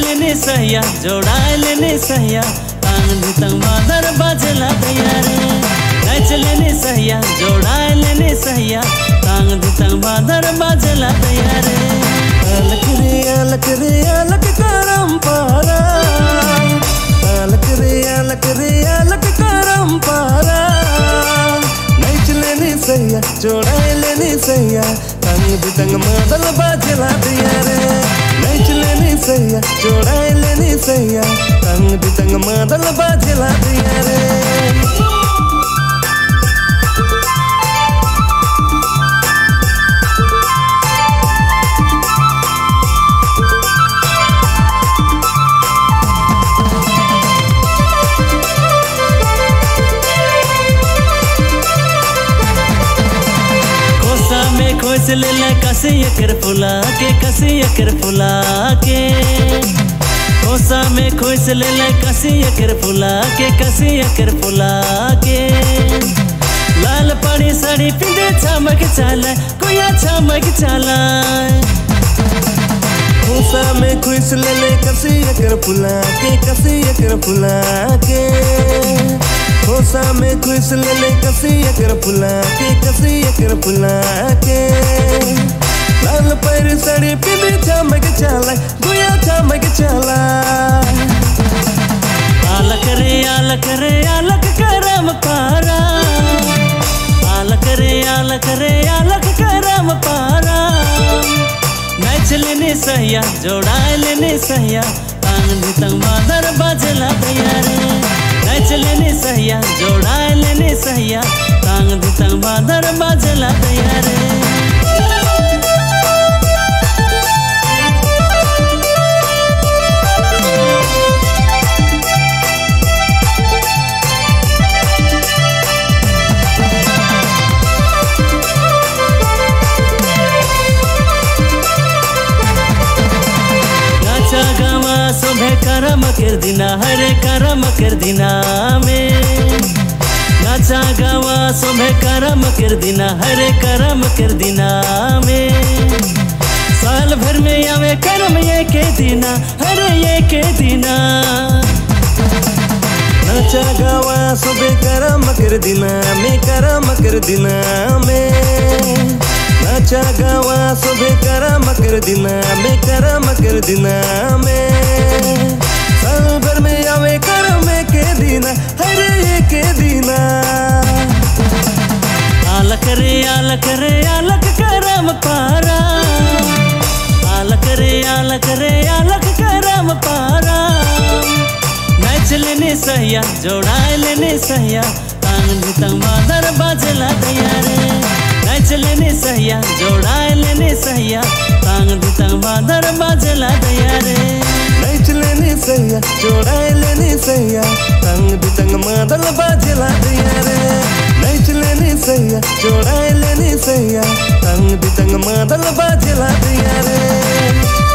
सैया, जोड़ा लेने सैया तांग तंग बादर बाजला तैयार नाच लेने सैया जोड़ाए लेने सैया तांग तंग बादर बाजला तैयार अलक रे अलक रे अलक करम पारा। अलक रे अलक रे अलक करम पारा। नैच लेनी सैया जोड़ाए लेनी सैया तंग तंग मदल बाजला दिया रे नैच लेनी सैया जोड़ाए लेनी सैया तंग तंग मादल बाजला दिया खोस ले ले, कसी कर फुला के कोसा में खोस ले ले, कसी कर फुला के कसी कर फुला के लाल पड़ी साड़ी पिंदे चमक चाला, कोया चमक चाला। खूसा में खुश ले ले, कसी अकर फुला के कसी अकर फुला के खूसा में खुश ले ले, कसी अकर फुला के कसी अकर फुला के साड़ी पिंदी चमक चाला गुया चमक चाला आलक रे आलक रे, आलक करम पारा। आलक रे आलक रे, आलक करम पारा। नाच लेने सहिया जोड़ा लेने सहिया तांग तंग बादर बाजला तैयार नाच लेने सहिया जोड़ा लेने सहिया तांग तंग बादर बाजला तैयार नाचा सुबह करम कर दिना, हरे करम कर दिना में। नाचा गावा सुबह करम कर दिना, हरे करम कर दिना में। साल भर में आवे, करम ये के दिना, हरे ये के दिना। नाचा गावा सुबह करम कर दिना में, करम कर दिना में। नचा गावा सुबह करम कर दिना में करम कर दिना में साल भर में आवे करम के दिना हरे ये के दिना आलक रे आलक रे आलक करम पारा आलक रे आलक रे आलक करम पारा नाच लेने सहिया जोड़ा लेने सहिया तांग तंग बादर बाजला तैयार लेने सहिया जोड़ा लेने सहिया तांग तंग बादर बाजला दया रे। नाच लेने सहिया जोड़ाए लेने सैया, तंग बितंग मादल बाजला दया रे। नाच लेने सहिया जोड़ाए लेने सैया, तंग बितंग मादल बाजला दया रे।